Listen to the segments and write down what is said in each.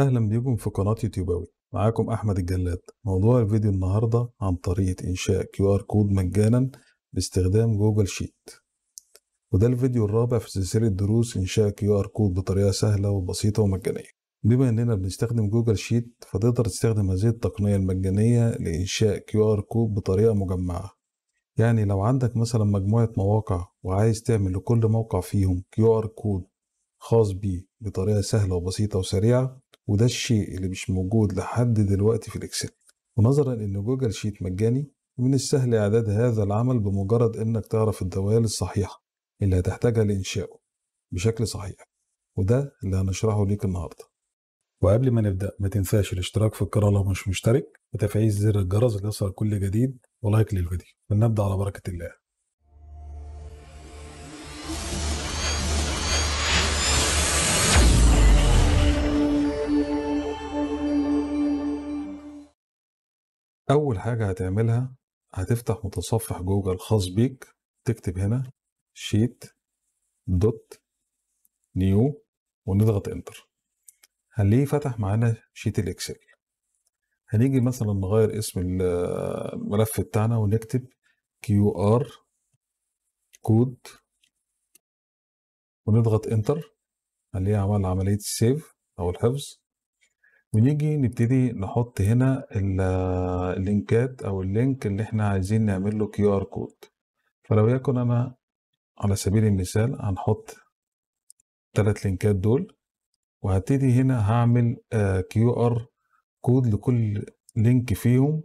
أهلا بيكم في قناة يوتيوباوي معاكم أحمد الجلاد. موضوع الفيديو النهاردة عن طريقة إنشاء QR code مجانا باستخدام Google Sheet. وده الفيديو الرابع في سلسلة دروس إنشاء QR code بطريقة سهلة وبسيطة ومجانية. بما إننا بنستخدم Google Sheet فتقدر تستخدم هذه التقنية المجانية لإنشاء QR code بطريقة مجمعة. يعني لو عندك مثلا مجموعة مواقع وعايز تعمل لكل موقع فيهم QR code خاص بيه بطريقة سهلة وبسيطة وسريعة وده الشيء اللي مش موجود لحد دلوقتي في ال Excel. ونظرا إن Google Sheet مجاني من السهل إعداد هذا العمل بمجرد إنك تعرف الدوال الصحيحة اللي هتحتاجها لإنشائه بشكل صحيح. وده اللي هنشرحه ليك النهاردة. وقبل ما نبدأ ما تنساش الاشتراك في القناة لو مش مشترك وتفعيل زر الجرس ليصل كل جديد و like للفيديو. فلنبدأ على بركة الله. أول حاجة هتعملها هتفتح متصفح جوجل خاص بيك تكتب هنا sheet dot new ونضغط enter هنلاقيه فتح معانا sheet ال Excel. هنيجي مثلا نغير اسم الملف بتاعنا ونكتب QR code ونضغط enter هنلاقيه عمل عملية ال save أو الحفظ. ونيجي نبتدي نحط هنا اللينكات أو ال link اللي إحنا عايزين نعمل له QR code. فليكن أنا على سبيل المثال هنحط ثلاث لينكات دول وهبتدي هنا هعمل QR code لكل link فيهم.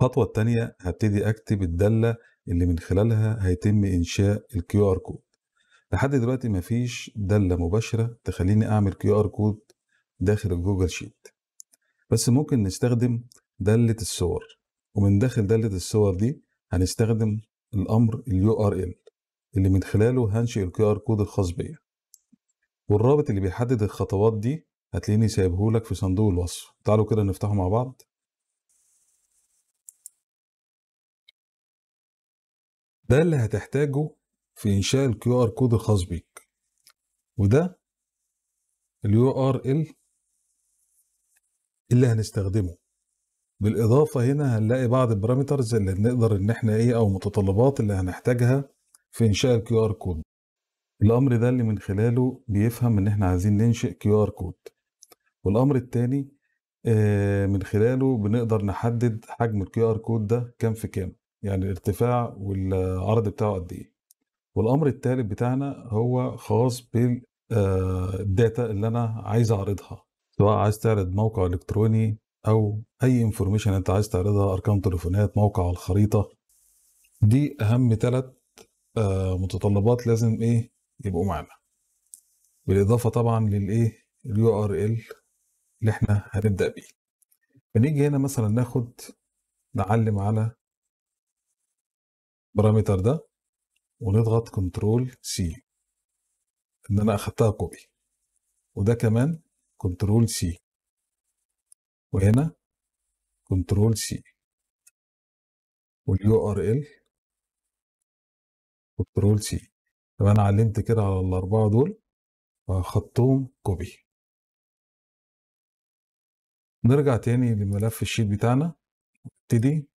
الخطوة التانية هبتدي أكتب الدالة اللي من خلالها هيتم إنشاء ال QR code. لحد دلوقتي مفيش دالة مباشرة تخليني أعمل QR code داخل ال Google Sheet. بس ممكن نستخدم دالة الصور ومن داخل دالة الصور دي هنستخدم الأمر ال URL اللي من خلاله هنشئ ال QR code الخاص بيا. والرابط اللي بيحدد الخطوات دي هتلاقيني سايبهولك في صندوق الوصف. تعالوا كده نفتحه مع بعض. ده اللي هتحتاجه في إنشاء ال QR code الخاص بيك. وده ال URL اللي هنستخدمه. بالإضافة هنا هنلاقي بعض ال parameters اللي نقدر إن إحنا إيه أو متطلبات اللي هنحتاجها في إنشاء ال QR code الأمر ده اللي من خلاله بيفهم إن إحنا عايزين ننشئ كيو آر كود والأمر التاني آه من خلاله بنقدر نحدد حجم ال QR code ده كام في كام يعني الارتفاع والعرض بتاعه قد إيه. والأمر التالت بتاعنا هو خاص بال data اللي أنا عايز أعرضها. سواء عايز تعرض موقع إلكتروني أو أي information أنت عايز تعرضها أرقام تليفونات موقع الخريطة. دي أهم ثلاث متطلبات لازم إيه؟ يبقوا معانا بالإضافة طبعا للإيه؟ ال URL اللي إحنا هنبدأ بيه. بنيجي هنا مثلا ناخد نعلم على parameter ده ونضغط control C إن أنا أخدتها copy وده كمان control C. وهنا control C. وال URL control C. طب أنا علمت كده على الأربعة دول واخدتهم copy نرجع تاني لملف ال sheet بتاعنا. نبتدي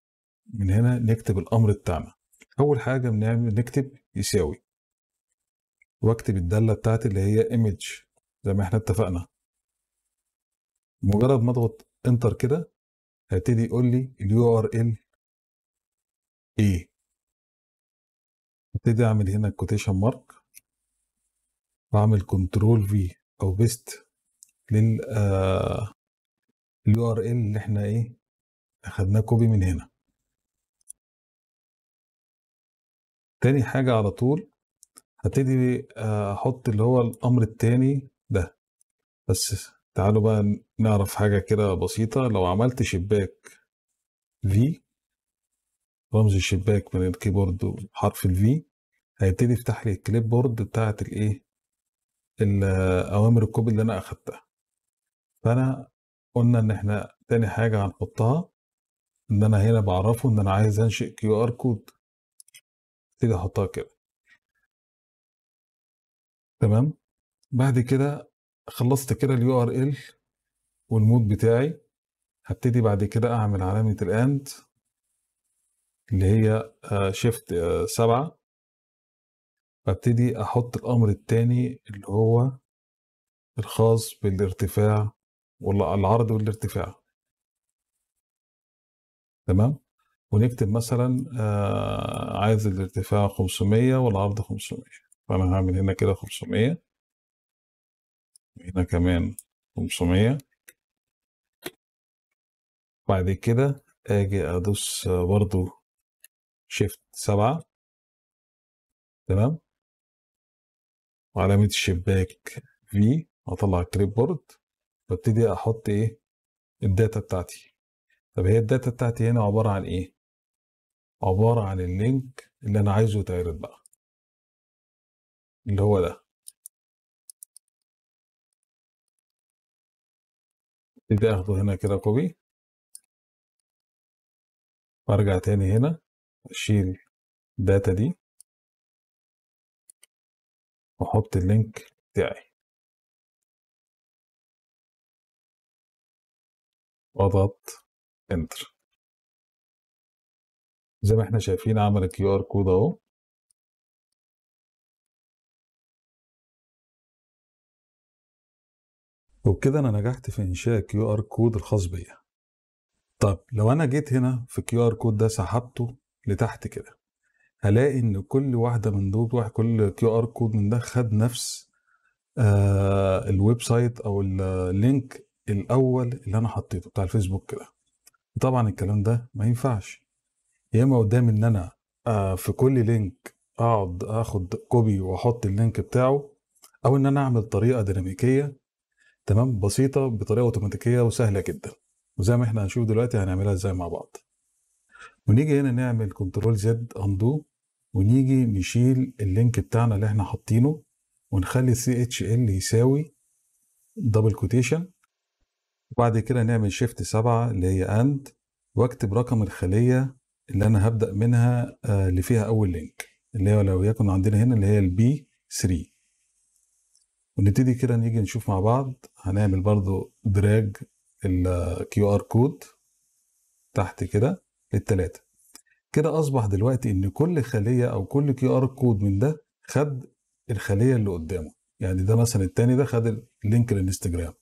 من هنا نكتب الأمر بتاعنا. أول حاجة بنعمل نكتب يساوي. واكتب الدالة بتاعتي اللي هي image زي ما إحنا اتفقنا. مجرد ما اضغط enter كده هيبتدي يقول لي ال URL إيه ابتدي أعمل هنا quotation mark واعمل control V أو paste لل ال URL اللي إحنا إيه أخدناه copy من هنا. تاني حاجة على طول هبتدي أحط اللي هو الأمر التاني ده بس تعالوا بقى نعرف حاجة كده بسيطة. لو عملت شباك في رمز الشباك من ال keyboard حرف ال V هيبتدي يفتح لي ال clipboard بتاعت الايه الأوامر ال copy اللي أنا أخدتها. فأنا قلنا إن إحنا تاني حاجة هنحطها إن أنا هنا بعرفه إن أنا عايز أنشئ QR code. ابتدي أحطها كده. تمام؟ بعد كده خلصت كده ال URL وال mode بتاعي. هبتدي بعد كده أعمل علامة ال and اللي هي شيفت سبعة. ببتدي أحط الأمر التاني اللي هو الخاص بالارتفاع والعرض والارتفاع. تمام؟ ونكتب مثلا آه عايز الارتفاع 500 والعرض 500 فأنا هعمل هنا كده 500 هنا كمان 500 بعد كده آجي أدوس برضو shift سبعة. تمام؟ وعلامة الشباك V أطلع ال clipboard وابتدي أحط إيه؟ ال data بتاعتي. طب هي ال data بتاعتي هنا عبارة عن إيه؟ عبارة عن ال link اللي أنا عايزه يتعرض بقى. اللي هو ده. ابتدي اخده هنا كده copy وأرجع تاني هنا أشيل ال data دي وأحط ال link بتاعي. واضغط enter زي ما إحنا شايفين عمل ال QR code أهو. وبكده أنا نجحت في إنشاء QR code الخاص بيا. طب لو أنا جيت هنا في ال QR code ده سحبته لتحت كده هلاقي إن كل واحدة من دول كل QR code من ده خد نفس آه ال website أو ال link الأول اللي أنا حطيته بتاع الفيسبوك كده. طبعا الكلام ده ما ينفعش. يا إما قدامي إن أنا آه في كل link أقعد آخد copy وأحط ال link بتاعه أو إن أنا أعمل طريقة ديناميكية تمام بسيطة بطريقة أوتوماتيكية وسهلة جدا. وزي ما إحنا هنشوف دلوقتي هنعملها إزاي مع بعض. ونيجي هنا نعمل control Z undo ونيجي نشيل ال link بتاعنا اللي إحنا حاطينه ونخلي CHL يساوي double quotation وبعد كده نعمل shift سبعة اللي هي and واكتب رقم الخلية اللي أنا هبدأ منها آه اللي فيها أول link اللي هي لو يكن عندنا هنا اللي هي ال B 3 ونبتدي كده نيجي نشوف مع بعض. هنعمل برضو drag ال QR code تحت كده للتلاتة. كده أصبح دلوقتي إن كل خلية أو كل QR code من ده خد الخلية اللي قدامه. يعني ده مثلا التاني ده خد ال link الانستجرام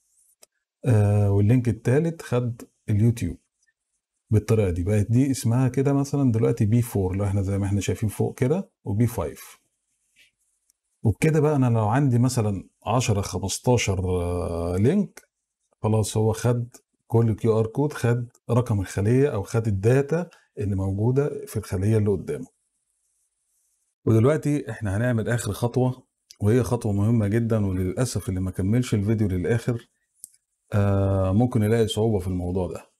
آه وال link التالت خد اليوتيوب بالطريقة دي. بقت دي اسمها كده مثلا دلوقتي B 4 لو إحنا زي ما إحنا شايفين فوق كده و B 5 وبكده بقى أنا لو عندي مثلا 10 15 link خلاص هو خد كل QR code خد رقم الخلية أو خد ال data اللي موجودة في الخلية اللي قدامه. ودلوقتي إحنا هنعمل آخر خطوة وهي خطوة مهمة جدا وللأسف اللي ما كملش الفيديو للآخر آه ممكن يلاقي صعوبة في الموضوع ده.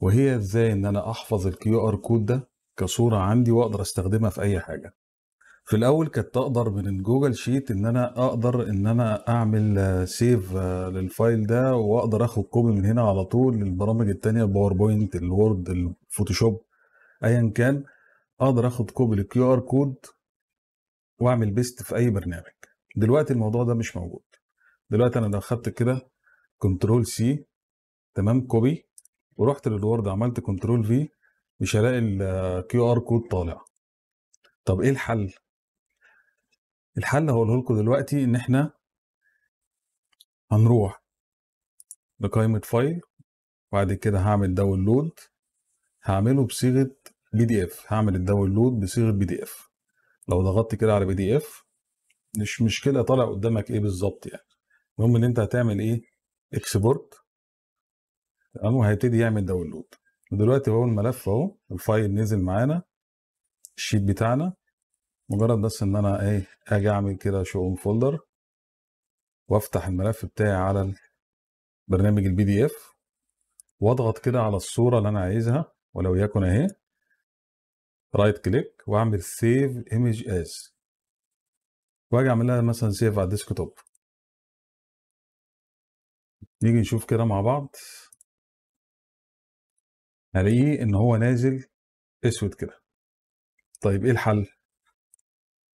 وهي إزاي إن أنا أحفظ ال QR code ده كصورة عندي وأقدر أستخدمها في أي حاجة. في الأول كنت أقدر من ال Google Sheet إن أنا أقدر إن أنا أعمل save لل file ده وأقدر آخد copy من هنا على طول للبرامج التانية ال PowerPoint ال Word ال Photoshop ايا كان. أقدر آخد copy لل QR code وأعمل paste في أي برنامج. دلوقتي الموضوع ده مش موجود. دلوقتي أنا لو خدت كده control C تمام copy ورحت لل Word عملت control V مش هلاقي ال QR code طالع. طب إيه الحل؟ الحل هقوله لكم دلوقتي إن إحنا هنروح لقائمة file وبعد كده هعمل download هعمله بصيغة PDF هعمل ال download بصيغة PDF لو ضغطت كده على PDF مش مشكلة طالع قدامك إيه بالظبط يعني. المهم إن أنت هتعمل إيه؟ export تمام؟ وهيبتدي يعمل download ودلوقتي هو الملف أهو ال file نزل معانا ال sheet بتاعنا. مجرد بس إن أنا إيه آجي أعمل كده show folder وأفتح الملف بتاعي على برنامج ال PDF وأضغط كده على الصورة اللي أنا عايزها ولو يكن أهي right click وأعمل save image as وأجي أعمل لها مثلا save على ال desktop. نيجي نشوف كده مع بعض. هلاقيه إن هو نازل أسود كده. طيب إيه الحل؟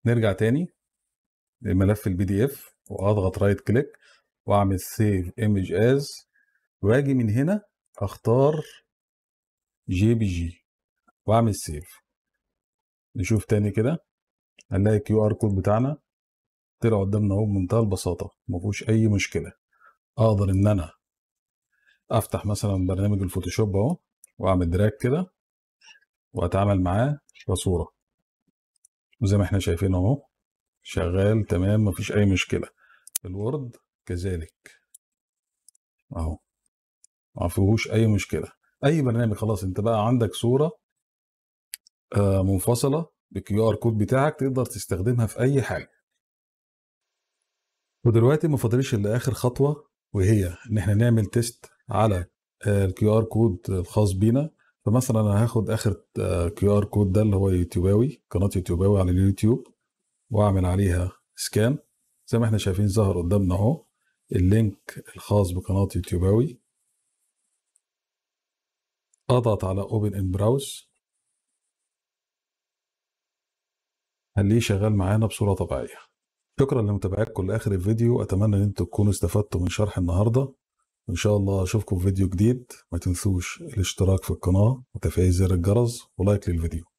نرجع تاني. لملف ال PDF وأضغط right click وأعمل save image as وآجي من هنا أختار JPG وأعمل save نشوف تاني كده. هنلاقي ال QR code بتاعنا. طلع قدامنا أهو بمنتهى البساطة. مفيهوش أي مشكلة. أقدر إن أنا أفتح مثلا برنامج ال Photoshop أهو وأعمل drag كده وأتعامل معاه كصوره وزي ما إحنا شايفين اهو شغال تمام مفيش أي مشكلة. ال Word كذلك. اهو. ما فيهوش أي مشكلة. أي برنامج خلاص انت بقى عندك صورة آه، منفصلة بال QR code بتاعك تقدر تستخدمها في أي حاجة. ودلوقتي ما فاضلش إلا آخر خطوة وهي إن إحنا نعمل test على ال QR code الخاص بينا. فمثلا أنا هاخد آخر QR code ده اللي هو يوتيوباوي قناة يوتيوباوي على اليوتيوب وأعمل عليها scan زي ما إحنا شايفين ظهر قدامنا أهو ال link الخاص بقناة يوتيوباوي. أضغط على open in browser هنلاقيه شغال معانا بصورة طبيعية. شكرا لمتابعتكم لآخر الفيديو. أتمنى إن أنتم تكونوا استفدتوا من شرح النهارده. وان شاء الله أشوفكم في فيديو جديد. ما تنسوش الاشتراك في القناة وتفعيل زر الجرس و like للفيديو.